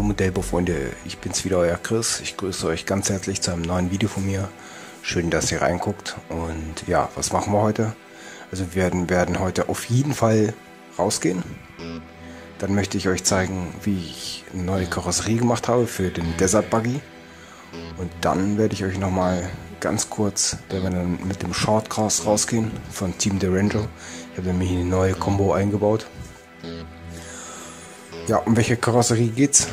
Modellbaufreunde, ich bin's wieder, euer Chris. Ich grüße euch ganz herzlich zu einem neuen Video von mir. Schön, dass ihr reinguckt. Und ja, was machen wir heute? Also wir werden, werden heute auf jeden Fall rausgehen. Dann möchte ich euch zeigen, wie ich eine neue Karosserie gemacht habe für den Desert Buggy. Und dann werde ich euch nochmal ganz kurz, wenn wir dann mit dem Shortcast rausgehen von Team Derango. Ich habe nämlich eine neue Combo eingebaut. Ja, um welche Karosserie geht's?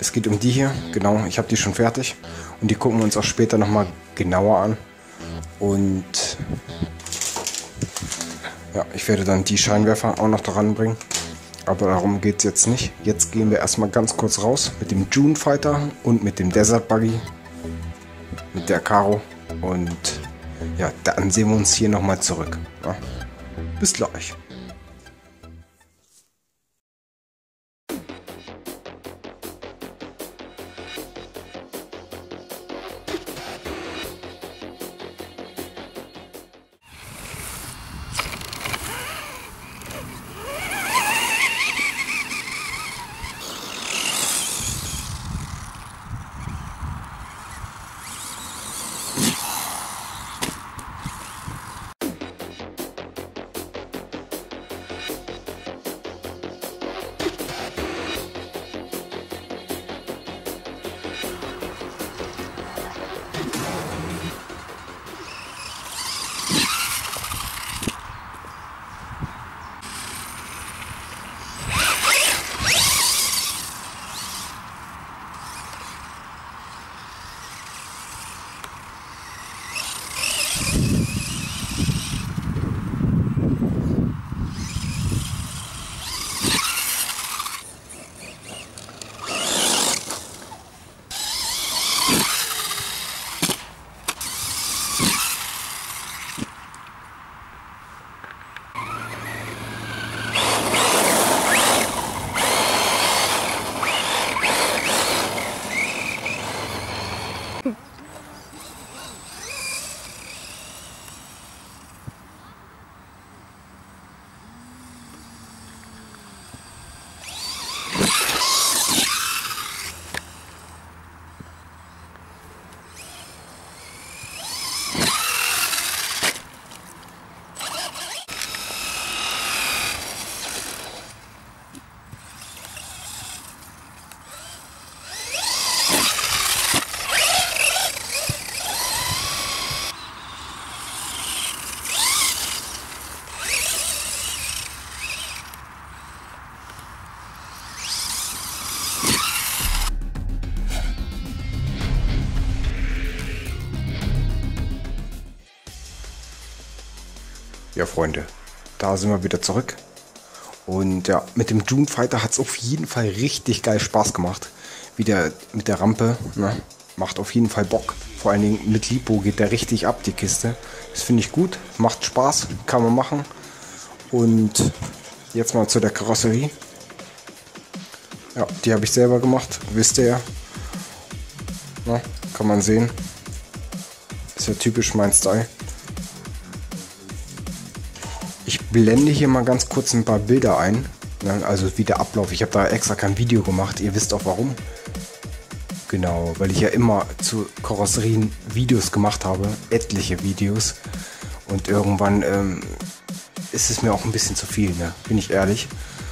Es geht um die hier, genau, ich habe die schon fertig. Und die gucken wir uns auch später nochmal genauer an. Und ja, ich werde dann die Scheinwerfer auch noch daran bringen. Aber darum geht es jetzt nicht. Jetzt gehen wir erstmal ganz kurz raus mit dem June Fighter und mit dem Desert Buggy. Mit der Karo. Und ja, dann sehen wir uns hier nochmal zurück. Ja. Bis gleich. Freunde, da sind wir wieder zurück. Und ja, mit dem June Fighter hat es auf jeden Fall richtig geil Spaß gemacht. Wieder mit der Rampe, ne? macht auf jeden Fall Bock. Vor allen Dingen mit Lipo geht der richtig ab, die Kiste. Das finde ich gut, macht Spaß, kann man machen. Und jetzt mal zu der Karosserie. Ja, die habe ich selber gemacht, wisst ihr ja. Na, kann man sehen. Ist ja typisch mein Style. Blende hier mal ganz kurz ein paar Bilder ein. Ne, also wie der Ablauf. Ich habe da extra kein Video gemacht. Ihr wisst auch warum. Genau, weil ich ja immer zu Karosserien Videos gemacht habe. Etliche Videos. Und irgendwann ähm, ist es mir auch ein bisschen zu viel, ne? bin ich ehrlich.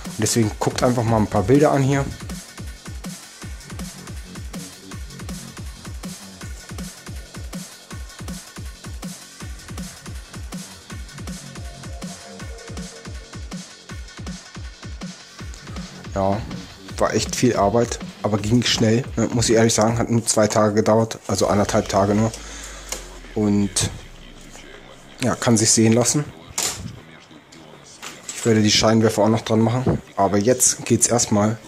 Und deswegen guckt einfach mal ein paar Bilder an hier. Ja, war echt viel Arbeit, aber ging schnell, ne, muss ich ehrlich sagen. Hat nur zwei Tage gedauert, also anderthalb Tage nur. Und ja, kann sich sehen lassen. Ich werde die Scheinwerfer auch noch dran machen. Aber jetzt geht es erstmal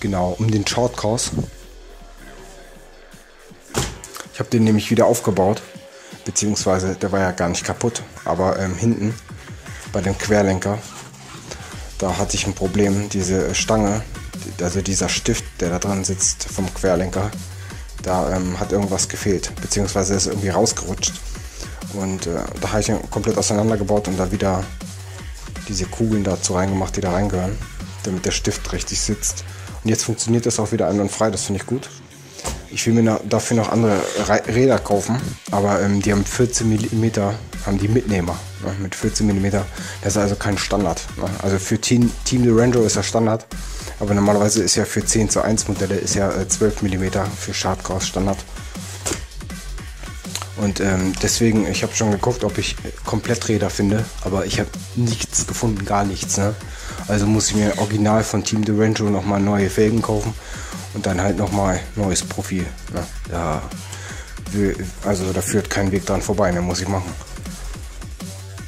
genau um den Shortcross. Ich habe den nämlich wieder aufgebaut. Beziehungsweise der war ja gar nicht kaputt. Aber ähm, hinten bei dem Querlenker da hatte ich ein Problem, diese Stange, also dieser Stift, der da dran sitzt vom Querlenker, da ähm, hat irgendwas gefehlt, beziehungsweise ist irgendwie rausgerutscht. Und äh, da habe ich ihn komplett auseinandergebaut und da wieder diese Kugeln dazu reingemacht, die da reingehören, damit der Stift richtig sitzt. Und jetzt funktioniert das auch wieder einwandfrei, das finde ich gut. Ich will mir dafür noch andere Räder kaufen, aber ähm, die haben 14 mm, haben die Mitnehmer ne, mit 14 mm. Das ist also kein Standard. Ne. Also für Team, Team Durango ist das Standard, aber normalerweise ist ja für 10 zu 1 Modelle ist ja äh, 12 mm für Shardcross Standard. Und ähm, deswegen, ich habe schon geguckt, ob ich Kompletträder finde, aber ich habe nichts gefunden, gar nichts. Ne? Also muss ich mir original von Team Durango nochmal neue Felgen kaufen und dann halt nochmal neues Profil. Ne? Da, also da führt kein Weg dran vorbei, ne? muss ich machen.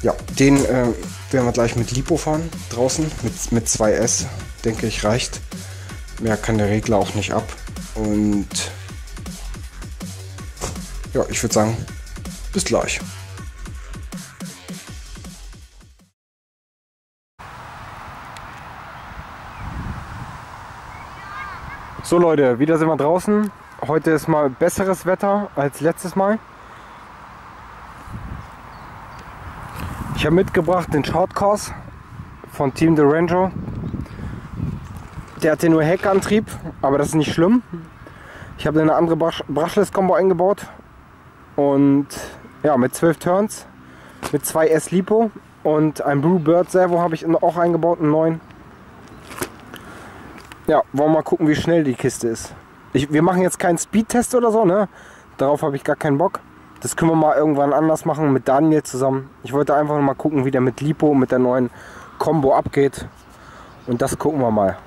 Ja, den äh, werden wir gleich mit Lipo fahren, draußen, mit, mit 2S, denke ich, reicht. Mehr kann der Regler auch nicht ab. Und ja, ich würde sagen, bis gleich. So Leute, wieder sind wir draußen. Heute ist mal besseres Wetter als letztes Mal. Habe mitgebracht den Shortcourse von Team The Ranger. Der hatte nur Heckantrieb, aber das ist nicht schlimm. Ich habe eine andere Brushless-Kombo eingebaut und ja, mit 12 Turns, mit 2 S-Lipo und ein Blue Bird Servo habe ich auch eingebaut, einen neuen. Ja, wollen wir mal gucken, wie schnell die Kiste ist. Ich, wir machen jetzt keinen Speedtest oder so, ne? Darauf habe ich gar keinen Bock. Das können wir mal irgendwann anders machen mit Daniel zusammen. Ich wollte einfach mal gucken, wie der mit Lipo, mit der neuen Combo abgeht. Und das gucken wir mal.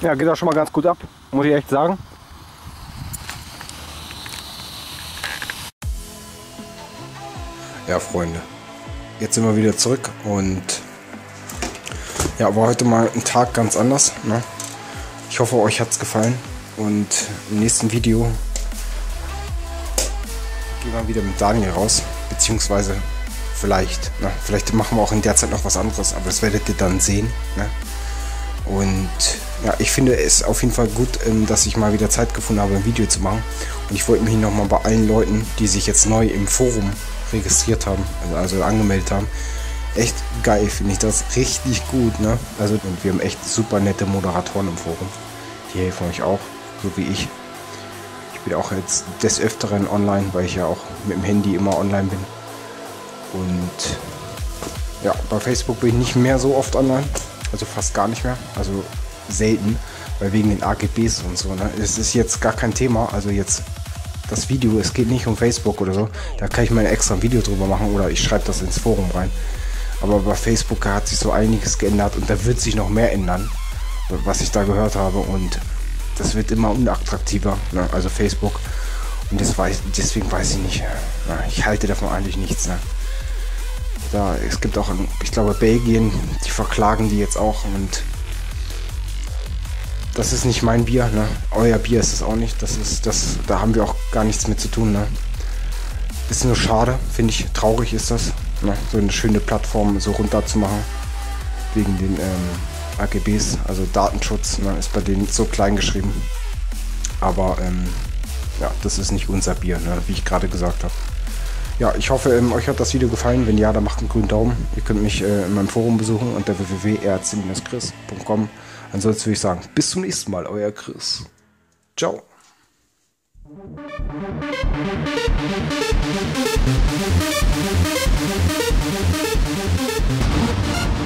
Ja, geht auch schon mal ganz gut ab, muss ich echt sagen. Ja, Freunde, jetzt sind wir wieder zurück und ja, war heute mal ein Tag ganz anders. Ne? Ich hoffe, euch hat es gefallen und im nächsten Video gehen wir wieder mit Daniel raus, beziehungsweise vielleicht, ne? vielleicht machen wir auch in der Zeit noch was anderes, aber das werdet ihr dann sehen. Ne? Und ja, ich finde es auf jeden Fall gut, ähm, dass ich mal wieder Zeit gefunden habe, ein Video zu machen. Und ich wollte mich nochmal bei allen Leuten, die sich jetzt neu im Forum registriert haben, also, also angemeldet haben, echt geil, finde ich das richtig gut. Ne? Also, und wir haben echt super nette Moderatoren im Forum. Die helfen euch auch, so wie ich. Ich bin auch jetzt des Öfteren online, weil ich ja auch mit dem Handy immer online bin. Und ja, bei Facebook bin ich nicht mehr so oft online, also fast gar nicht mehr. Also selten, weil wegen den AGBs und so. Ne? Es ist jetzt gar kein Thema. Also jetzt das Video, es geht nicht um Facebook oder so. Da kann ich mal ein extra Video drüber machen oder ich schreibe das ins Forum rein. Aber bei Facebook hat sich so einiges geändert und da wird sich noch mehr ändern, was ich da gehört habe. Und das wird immer unattraktiver, ne? also Facebook. Und das weiß, deswegen weiß ich nicht. Ich halte davon eigentlich nichts. Ne? Da, es gibt auch, ich glaube, Belgien, die verklagen die jetzt auch und das ist nicht mein Bier, ne? Euer Bier ist es auch nicht. Das ist, das, da haben wir auch gar nichts mit zu tun, ne? Ist nur schade, finde ich. Traurig ist das, ne? so eine schöne Plattform so runter zu machen. Wegen den ähm, AGBs, also Datenschutz, ne? ist bei denen so klein geschrieben. Aber ähm, ja, das ist nicht unser Bier, ne? wie ich gerade gesagt habe. Ja, ich hoffe, ähm, euch hat das Video gefallen. Wenn ja, dann macht einen grünen Daumen. Ihr könnt mich äh, in meinem Forum besuchen unter www.rc-chris.com. Ansonsten würde ich sagen, bis zum nächsten Mal, euer Chris. Ciao. Thank